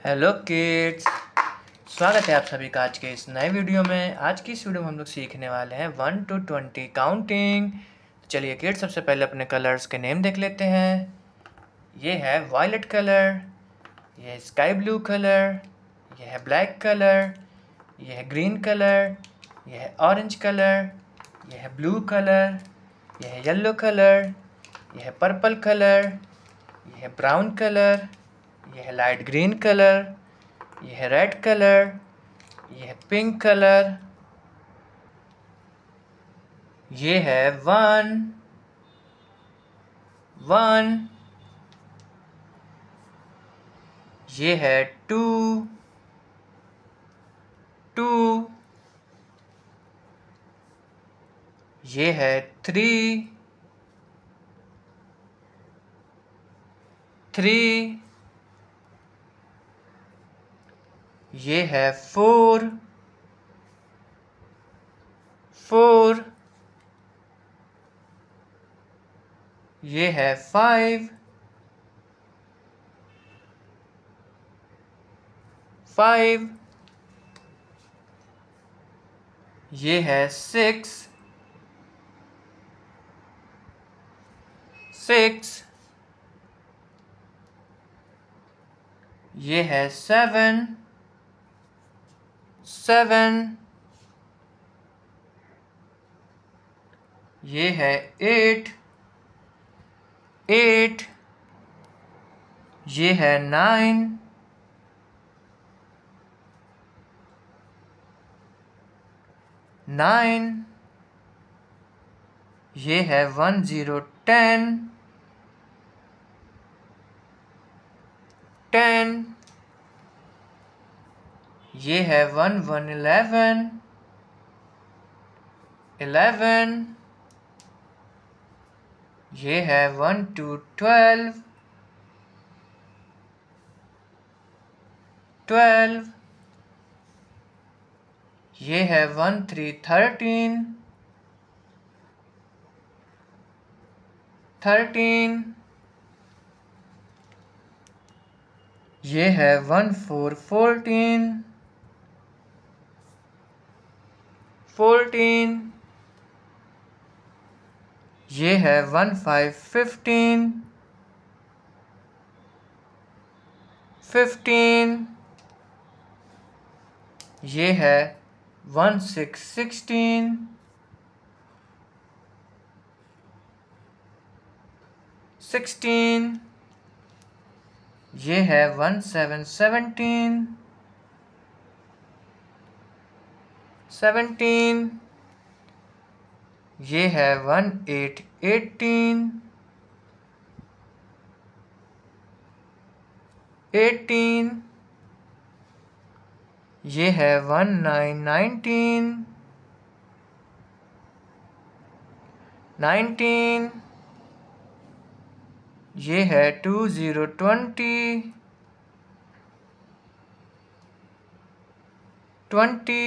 Hello kids स्वागत है आप सभी का आज के इस नए वीडियो में। आज की इस वीडियो में हम लोग सीखने वाले हैं वन टू ट्वेंटी काउंटिंग चलिए किड्स सबसे पहले अपने कलर्स के नेम देख लेते हैं। ये है वायलेट कलर ये है स्काई ब्लू कलर ये है ब्लैक कलर ये है ग्रीन कलर ये है ऑरेंज कलर ये है ब्लू कलर ये है येलो कलर ये है पर्पल कलर ये है ब्राउन कलर ये है लाइट ग्रीन कलर ये है रेड कलर ये है पिंक कलर ये है वन वन ये है टू टू ये है थ्री थ्री ये है फोर। फोर। ये है फाइव। फाइव। ये है सिक्स। सिक्स। ये है सेवन। सेवन ये है एट एट ये है नाइन नाइन ये है वन ज़ीरो टेन टेन ये है वन वन इलेवन इलेवन, ये है वन, टू, ट्वेल्व ट्वेल्व, ये है वन, थ्री, थर्टीन थर्टीन, ये है वन, फोर, फोर्टीन फोर्टीन ये है वन फाइव फिफ्टीन फिफ्टीन ये है वन सिक्स सिक्सटीन सिक्सटीन ये है वन सेवन सेवनटीन सेवनटीन, ये है वन एट एटीन एटीन, ये है वन नाइन नाइनटीन नाइनटीन, ये है two zero twenty twenty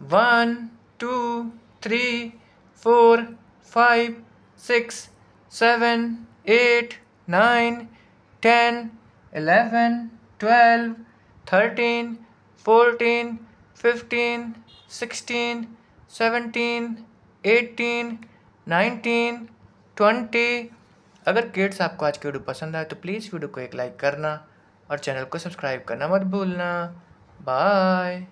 one two three four five six seven eight nine ten eleven twelve thirteen fourteen fifteen sixteen seventeen eighteen nineteen twenty अगर kids आपको आज की video पसंद आए तो प्लीज़ वीडियो को एक लाइक करना और चैनल को सब्सक्राइब करना मत भूलना। बाय